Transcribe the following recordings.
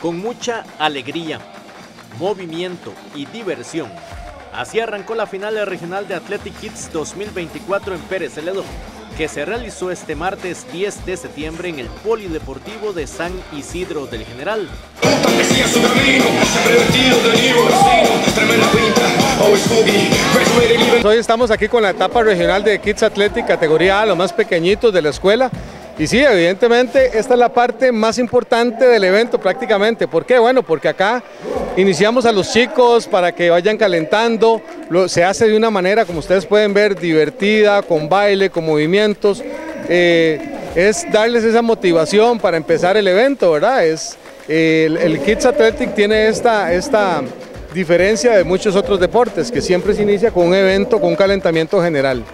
con mucha alegría, movimiento y diversión. Así arrancó la final regional de Athletic Kids 2024 en Pérez Celedón, que se realizó este martes 10 de septiembre en el Polideportivo de San Isidro del General. Hoy estamos aquí con la etapa regional de Kids Athletic categoría A, los más pequeñitos de la escuela. Y sí, evidentemente esta es la parte más importante del evento prácticamente. ¿Por qué? Bueno, porque acá iniciamos a los chicos para que vayan calentando. se hace de una manera, como ustedes pueden ver, divertida, con baile, con movimientos. Eh, es darles esa motivación para empezar el evento, ¿verdad? Es, el, Kids Athletic tiene esta, esta diferencia de muchos otros deportes, que siempre se inicia con un evento, con un calentamiento general.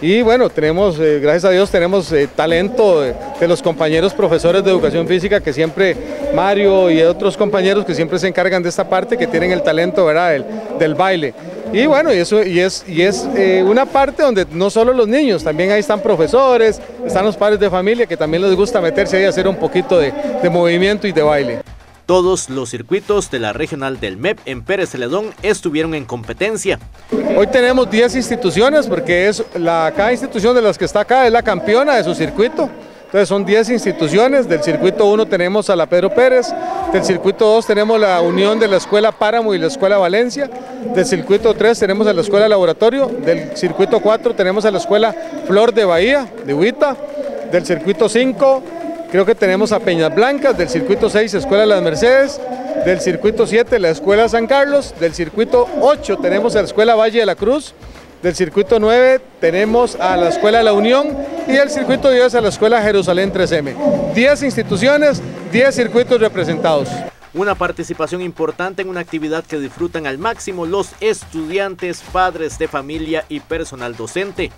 Y bueno, tenemos, eh, gracias a Dios, tenemos eh, talento de, los compañeros profesores de educación física que siempre, Mario y otros compañeros que siempre se encargan de esta parte, que tienen el talento ¿verdad? Del, baile. Y bueno, y, eso, y es, y es eh, una parte donde no solo los niños, también ahí están profesores, están los padres de familia que también les gusta meterse ahí a hacer un poquito de movimiento y de baile. Todos los circuitos de la regional del MEP en Pérez Celedón estuvieron en competencia. Hoy tenemos 10 instituciones porque es la, cada institución de las que está acá es la campeona de su circuito. Entonces son 10 instituciones, del circuito 1 tenemos a la Pedro Pérez, del circuito 2 tenemos la unión de la Escuela Páramo y la Escuela Valencia, del circuito 3 tenemos a la Escuela Laboratorio, del circuito 4 tenemos a la Escuela Flor de Bahía, de Huita, del circuito 5 Creo que tenemos a Peñas Blancas, del circuito 6, Escuela de las Mercedes, del circuito 7, la Escuela San Carlos, del circuito 8 tenemos a la Escuela Valle de la Cruz, del circuito 9 tenemos a la Escuela La Unión y del circuito 10 a la Escuela Jerusalén 3M. 10 instituciones, 10 circuitos representados una participación importante en una actividad que disfrutan al máximo los estudiantes, padres de familia y personal docente.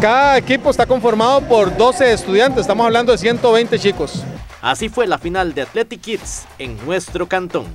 Cada equipo está conformado por 12 estudiantes, estamos hablando de 120 chicos. Así fue la final de Athletic Kids en nuestro cantón.